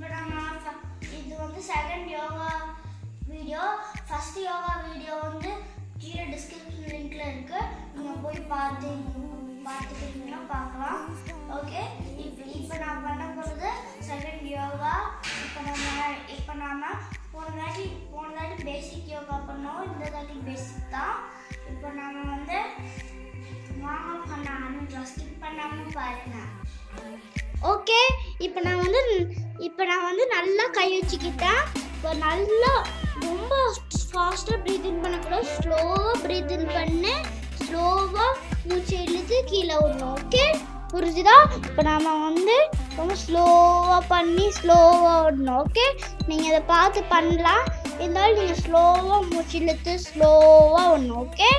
இப்போ நம்ம இது வந்து second yoga video first yoga video வந்து கீழே டிஸ்கிரிப்ஷன் லிங்க்ல இருக்கு நீங்கள் போய் பார்த்து பார்த்துக்கிட்டீங்கன்னா பார்க்கலாம் ஓகே இப்போ இப்போ நான் பண்ண போகிறது செகண்ட் யோகா இப்போ நம்ம இப்போ நாம போன தாட்டி போன தாட்டி பேசிக் யோகா பண்ணோம் இந்த தாட்டி பேசிக் தான் இப்போ நாம வந்து வாங்க ஆரம்பிச்சோம் ஸ்கிப் பண்ணாமல் பாருங்க ஓகே இப்போ நான் வந்து இப்போ நான் வந்து நல்லா கை வச்சுக்கிட்டேன் இப்போ நல்லா ரொம்ப ஃபாஸ்ட்டாக ப்ரீதிங் பண்ணக்கூடாது ஸ்லோவாக ப்ரீதிங் பண்ணு. ஸ்லோவாக மூச்சு இழுத்து கீழே விடணும் ஓகே புரிஞ்சுதா? இப்போ நாம் வந்து ரொம்ப ஸ்லோவாக பண்ணி ஸ்லோவாக விடணும் ஓகே நீங்கள் அதை பார்த்து பண்ணலாம். இருந்தாலும் நீங்கள் ஸ்லோவாக மூச்சு இழுத்து ஸ்லோவாக விடணும் ஓகே